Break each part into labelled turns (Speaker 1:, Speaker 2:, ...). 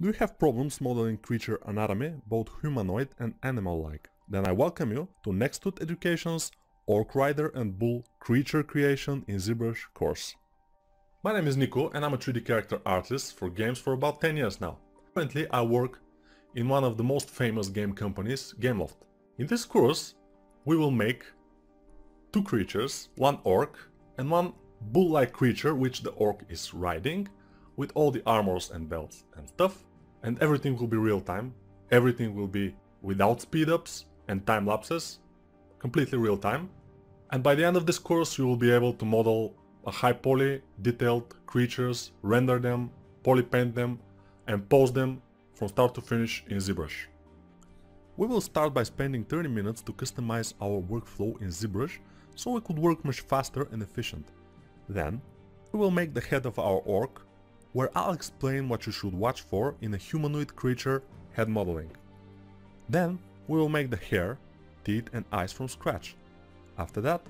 Speaker 1: Do you have problems modeling creature anatomy, both humanoid and animal-like? Then I welcome you to Nexttut Education's Orc Rider and Bull Creature Creation in ZBrush course. My name is Nico and I'm a 3D character artist for games for about 10 years now. Currently I work in one of the most famous game companies, Gameloft. In this course we will make two creatures, one orc and one bull-like creature which the orc is riding with all the armors and belts and stuff and everything will be real time. Everything will be without speed ups and time lapses, completely real time. And by the end of this course you will be able to model a high poly, detailed creatures, render them, poly paint them and pose them from start to finish in ZBrush. We will start by spending 30 minutes to customize our workflow in ZBrush so we could work much faster and efficient. Then, we will make the head of our orc, where I'll explain what you should watch for in a humanoid creature head modeling. Then, we will make the hair, teeth and eyes from scratch. After that,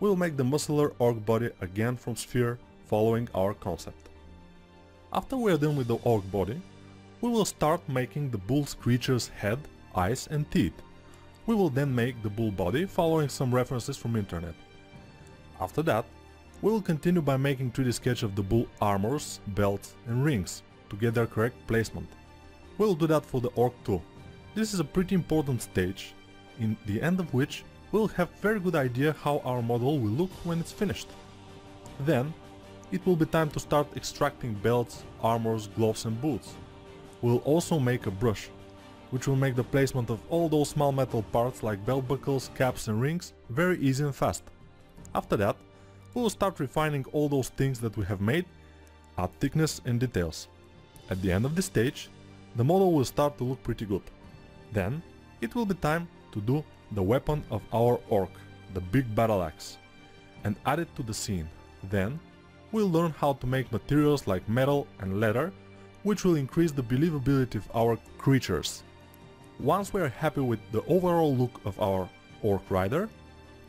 Speaker 1: we will make the muscular orc body again from sphere, following our concept. After we are done with the orc body, we will start making the bull's creature's head, eyes and teeth. We will then make the bull body following some references from internet. After that, we will continue by making 3D sketch of the bull armors, belts and rings to get their correct placement. We will do that for the orc too. This is a pretty important stage, in the end of which we'll have very good idea how our model will look when it's finished. Then, it will be time to start extracting belts, armors, gloves and boots. We'll also make a brush, which will make the placement of all those small metal parts like belt buckles, caps and rings very easy and fast. After that, we will start refining all those things that we have made, add thickness and details. At the end of the stage, the model will start to look pretty good. Then, it will be time to do the weapon of our orc, the big battle axe, and add it to the scene. Then, we'll learn how to make materials like metal and leather, which will increase the believability of our creatures. Once we are happy with the overall look of our orc rider,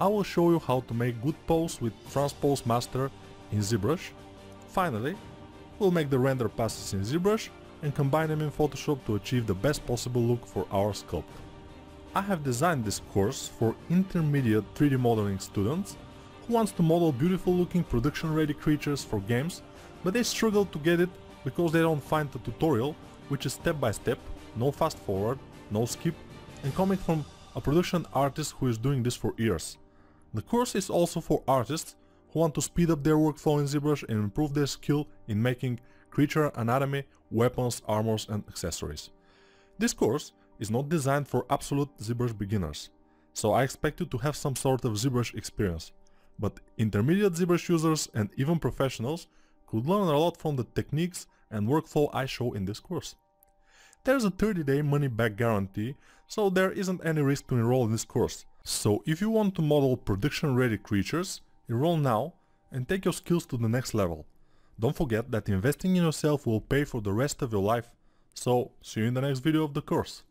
Speaker 1: I will show you how to make good pose with Transpose Master in ZBrush. Finally, we'll make the render passes in ZBrush and combine them in Photoshop to achieve the best possible look for our sculpt. I have designed this course for intermediate 3D modeling students who wants to model beautiful looking production ready creatures for games but they struggle to get it because they don't find the tutorial which is step by step, no fast forward, no skip and coming from a production artist who is doing this for years. The course is also for artists who want to speed up their workflow in ZBrush and improve their skill in making creature anatomy, weapons, armors and accessories. This course is not designed for absolute ZBrush beginners, so I expect you to have some sort of ZBrush experience, but intermediate ZBrush users and even professionals could learn a lot from the techniques and workflow I show in this course. There's a 30 day money back guarantee, so there isn't any risk to enroll in this course. So if you want to model prediction ready creatures, enroll now and take your skills to the next level. Don't forget that investing in yourself will pay for the rest of your life. So see you in the next video of the course.